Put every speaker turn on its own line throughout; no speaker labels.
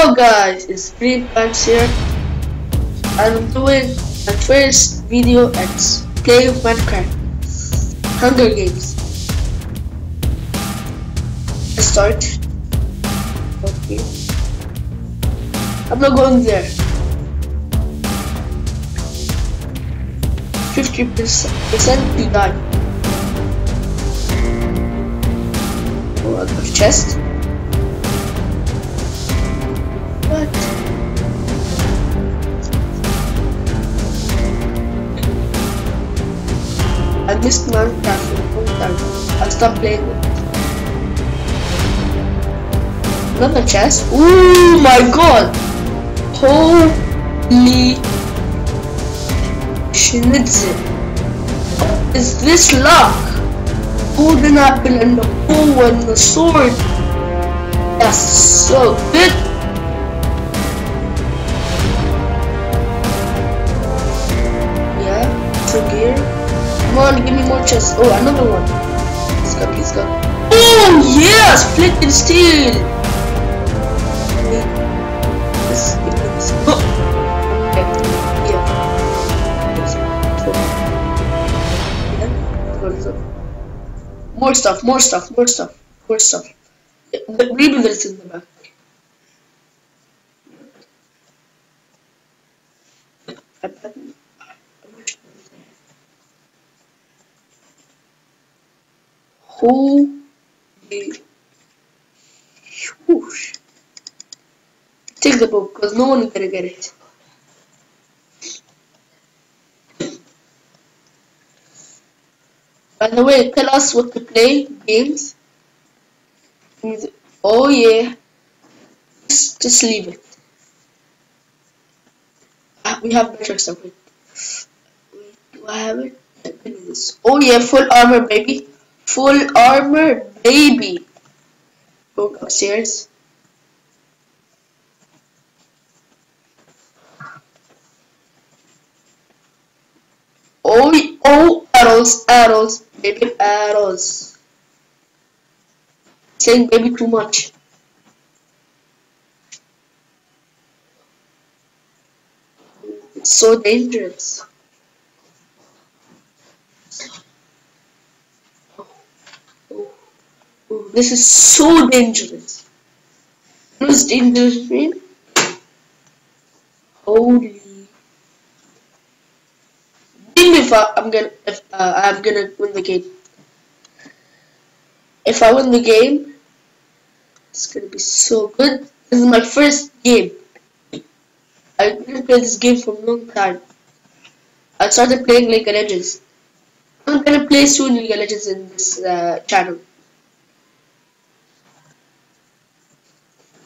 Hello guys, it's Pants here. I'm doing my first video at playing Minecraft. Hunger Games. Start. Okay. I'm not going there. 50% to die. Oh, I chest. I missed Minecraft for a long time. I stopped playing it. Another chest? Oh my god! Holy schnitzel. Is this luck? Golden apple and the bow and the sword. That's so good. Come on, give me more chests. Oh, another one. Let's go, let's go. Oh, yes! Flint and steel! This is oh. Yeah. Let's let's. More stuff, more stuff, more stuff, more stuff. The rebuilders in the back. Holy whoosh. Take the book because no one is gonna get it. By the way, tell us what to play games. Oh yeah. Just, just leave it. Ah, We have better stuff. Wait. Do I have it? Oh yeah, full armor baby. Full armor baby. Go upstairs. Oh, oh, arrows, arrows, baby, arrows. Saying baby too much. It's so dangerous. Oh, oh, this is so dangerous. Does dangerous mean? Holy. If I, I'm gonna, if uh, I'm gonna win the game. If I win the game, it's gonna be so good. This is my first game. I didn't play this game for a long time. I started playing League of Legends. I'm gonna play soon League of Legends in this uh, channel.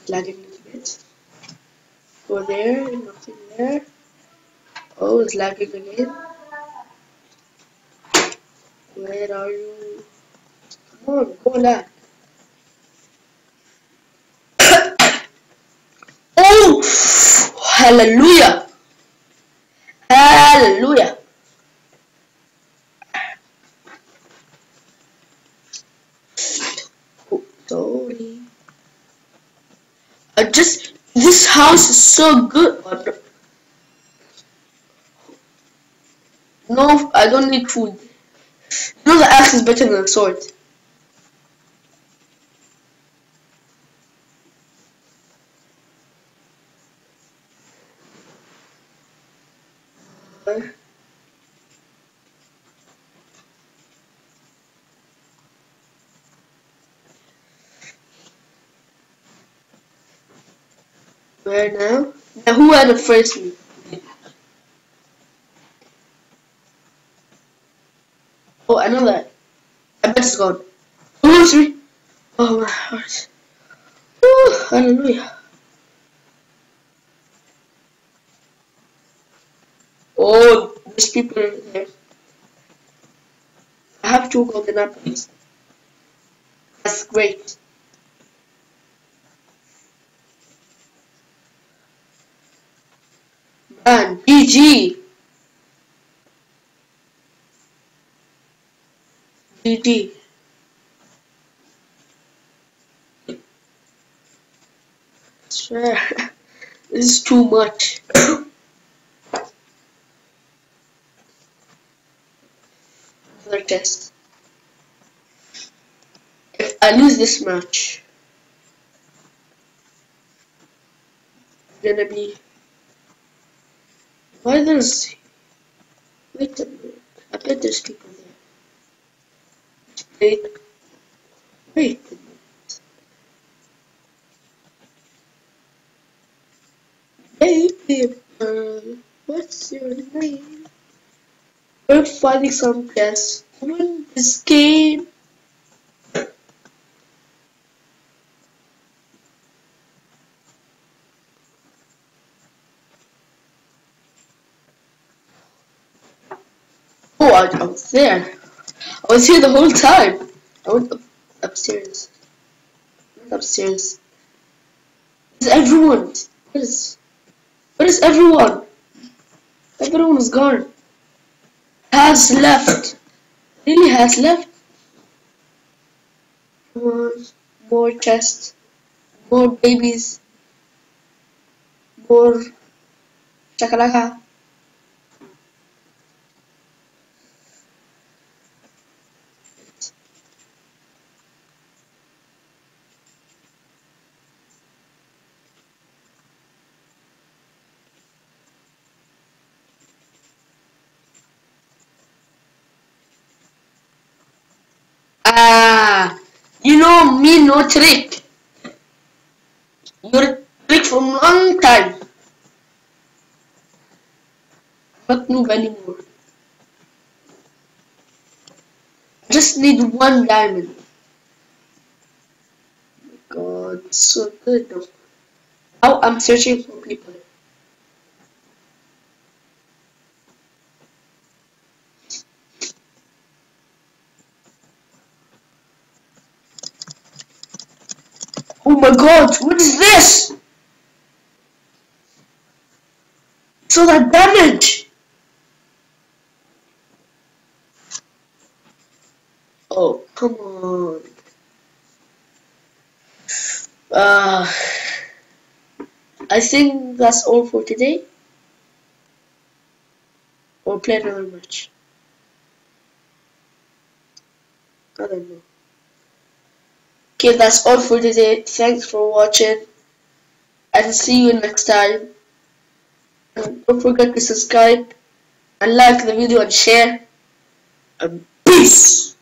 Lagging a little bit. Go there, nothing there. Oh, it's lagging again. Where are you? Come on, go lag. oh! Hallelujah! Hallelujah! Sorry. I just this house is so good. No, I don't need food. You know the axe is better than the sword. Where now? Now who had the first me? Oh, I know that. I bet it's gone. Oh, sorry. Oh my heart. Oh, hallelujah. Oh, there's people there. I have two golden apples. That's great. GG. GG. Let's swear. this is too much. Another test. If I lose this match, gonna be why there's wait a minute. I bet there's people there. Wait. Wait a minute. Hey people, what's your name? We're finding some guests. Win this game. Oh, I, I was there. I was here the whole time. I went up, upstairs. Went upstairs. Is everyone? What is? What is everyone? Everyone is gone. Has left. Really has left. On. More chests. More babies. More chakalaka. Ah, you know me no trick. Your trick from long time. Not noob anymore. Just need one diamond. God, so good. Now I'm searching for people. Oh my god, what is this? So that damage! Oh, come on. Uh, I think that's all for today. Or play another match. I don't know. Okay, that's all for today. Thanks for watching. And see you next time. And don't forget to subscribe and like the video and share. And peace!